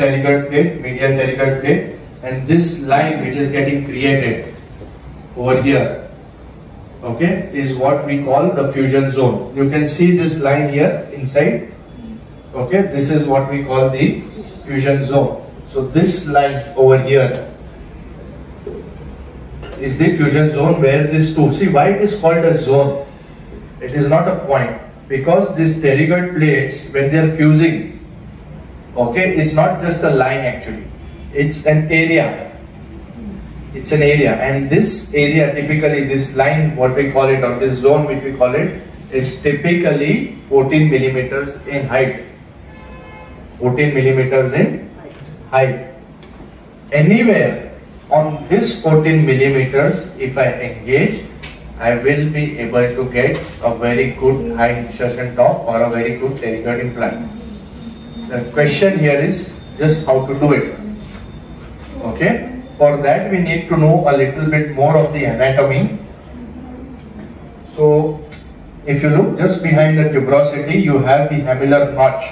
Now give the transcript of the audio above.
pterygoid plate, medial pterygoid plate, and this line which is getting created over here, okay, is what we call the fusion zone. You can see this line here inside, okay, this is what we call the fusion zone. So this line over here is the fusion zone where this two, see why it is called a zone? It is not a point because these pterygoid plates when they are fusing okay it's not just a line actually. It's an area. It's an area. And this area typically this line what we call it or this zone which we call it is typically 14 millimeters in height. 14 millimeters in height. Anywhere on this 14 millimeters if I engage I will be able to get a very good high insertion top or a very good pterygoid implant the question here is just how to do it. Okay. For that we need to know a little bit more of the anatomy. So if you look just behind the tuberosity, you have the hamular notch.